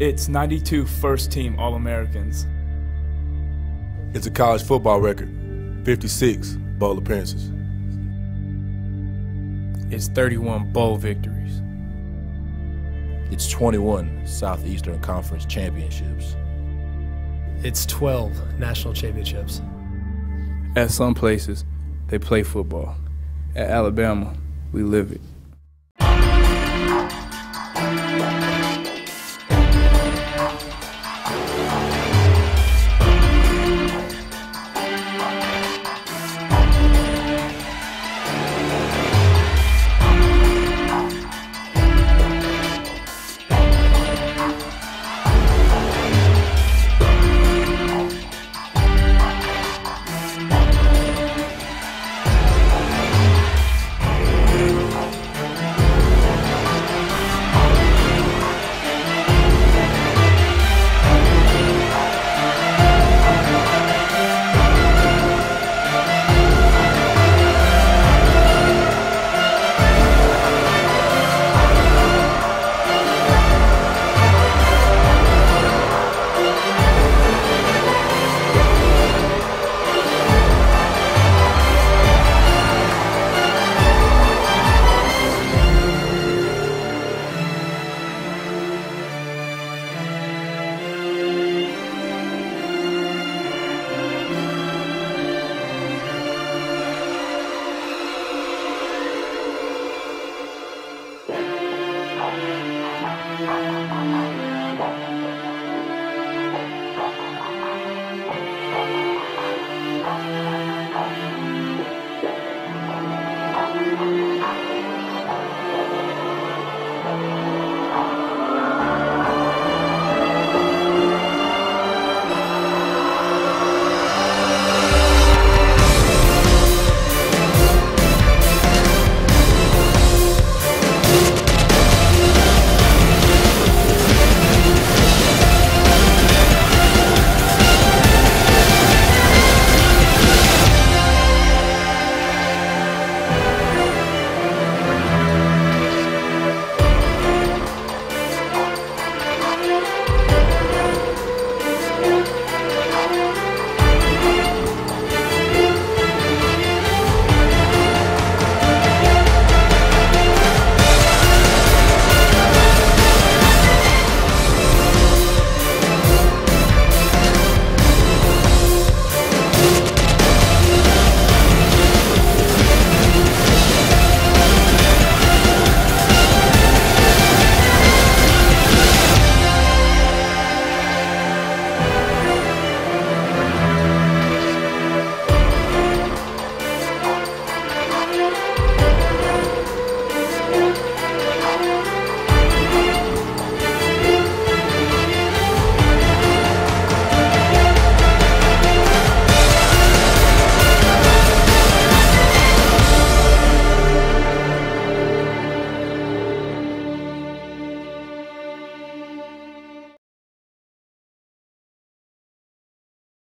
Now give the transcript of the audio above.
It's 92 first team All Americans. It's a college football record 56 bowl appearances. It's 31 bowl victories. It's 21 Southeastern Conference championships. It's 12 national championships. At some places, they play football. At Alabama, we live it.